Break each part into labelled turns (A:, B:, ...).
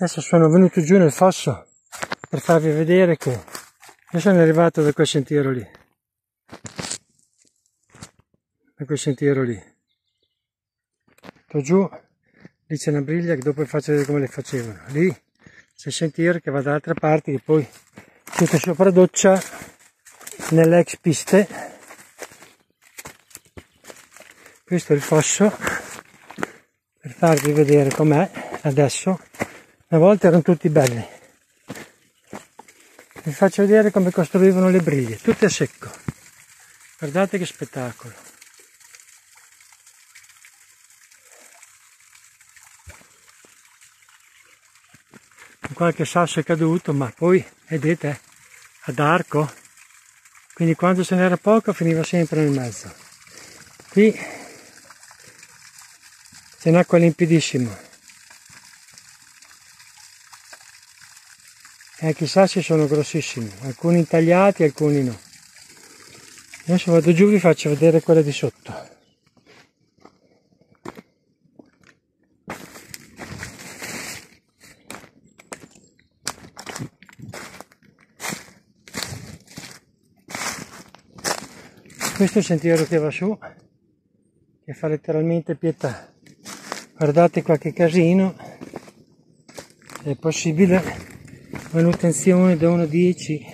A: adesso sono venuto giù nel fosso per farvi vedere che io sono arrivato da quel sentiero lì. Da quel sentiero lì. Sto giù lì c'è una briglia che dopo vi faccio vedere come le facevano. Lì c'è il sentiero che va dall'altra parte che poi siete sopra doccia nelle ex piste. Questo è il fosso per farvi vedere com'è adesso una volta erano tutti belli. Vi faccio vedere come costruivano le briglie. Tutte a secco. Guardate che spettacolo. Qualche sasso è caduto ma poi vedete ad arco. Quindi quando ce n'era poco finiva sempre nel mezzo. Qui c'è un'acqua limpidissima e anche i sassi sono grossissimi. Alcuni intagliati alcuni no. Adesso vado giù vi faccio vedere quella di sotto. Questo è il sentiero che va su che fa letteralmente pietà. Guardate qualche casino se è possibile manutenzione da 1 a 10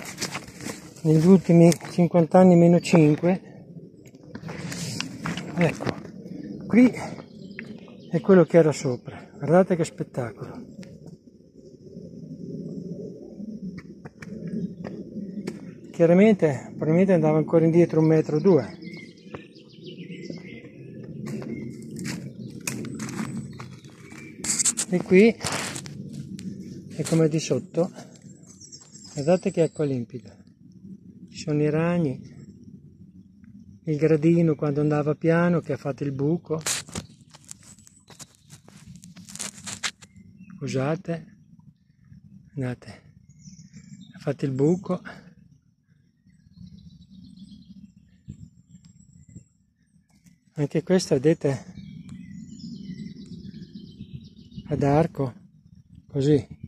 A: negli ultimi 50 anni meno 5 ecco qui è quello che era sopra. Guardate che spettacolo. Chiaramente probabilmente andava ancora indietro un metro o due. E qui è come di sotto guardate che acqua limpida. Ci sono i ragni il gradino quando andava piano che ha fatto il buco. Scusate andate. Ha fatto il buco. Anche questo vedete ad arco così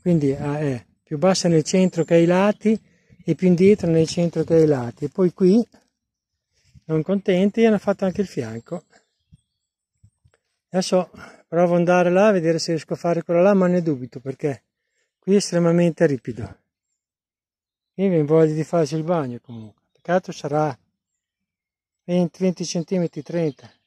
A: quindi ah, è più bassa nel centro che ai lati e più indietro nel centro che ai lati. E poi qui non contenti hanno fatto anche il fianco. Adesso provo ad andare là a vedere se riesco a fare quello là ma ne dubito perché qui è estremamente ripido. Mi voglio di farci il bagno comunque. Peccato sarà 20, 20 cm 30